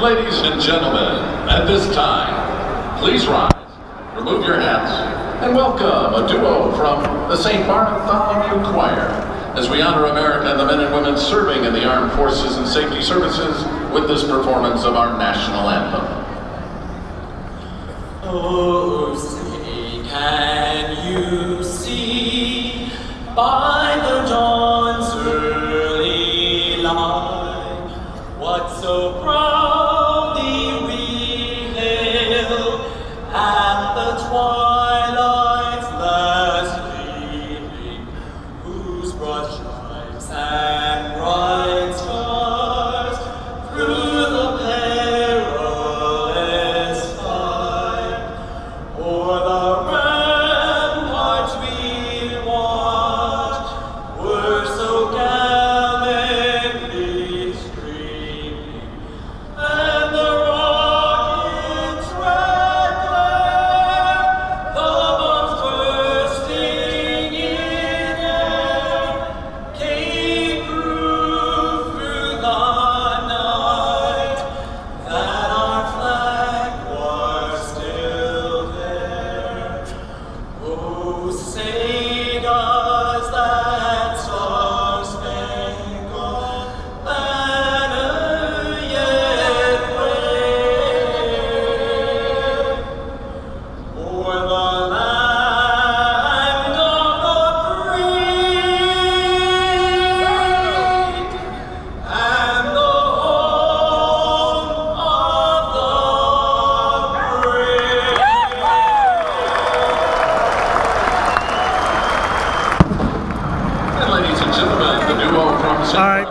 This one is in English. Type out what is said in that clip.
Ladies and gentlemen, at this time, please rise, remove your hats, and welcome a duo from the St. Bartholomew Choir as we honor America and the men and women serving in the armed forces and safety services with this performance of our national anthem. Oh, say, can you see by the dawn 번. All right.